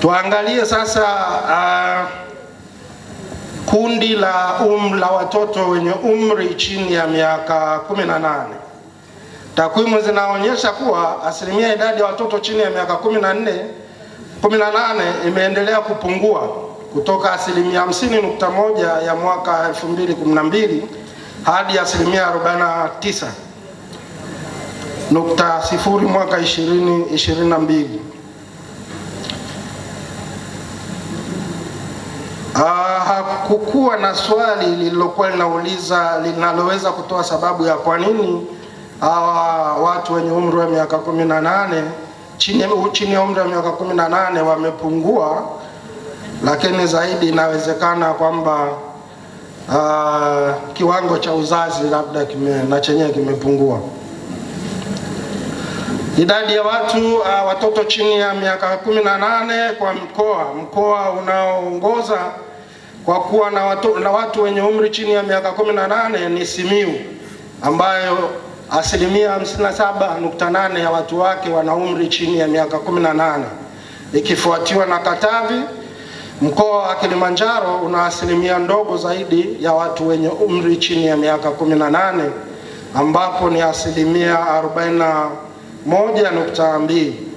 Tuangalie sasa uh, kundi la um, la watoto wenye umri chini ya miaka 18. Takwimu zinaonyesha kuwa asilimia idadi ya watoto chini ya miaka 14 18 imeendelea kupungua kutoka asilimia 50.1 ya mwaka 2012 hadi asilimia 49 nukta sifuri mwaka 2022. Ah, hakukuwa na swali lililokuwa linauliza linaloweza kutoa sababu ya kwa nini hawa watu wenye umri wa miaka 18 chini, chini ya umri wa miaka 18 wamepungua, lakini zaidi inawezekana kwamba ah, kiwango cha uzazi labda kime, na chenyewe kimepungua. Idadi ya watu uh, watoto chini ya miaka 18 kwa mkoa, mkoa unaoongoza kwa kuwa na watu, na watu wenye umri chini ya miaka 18 ni Simiu ambayo asilimia 57.8 ya watu wake wana umri chini ya miaka 18, ikifuatiwa na Katavi. Mkoa wa Kilimanjaro una asilimia ndogo zaidi ya watu wenye umri chini ya miaka 18 ambapo ni asilimia 40 moja nukta mbili.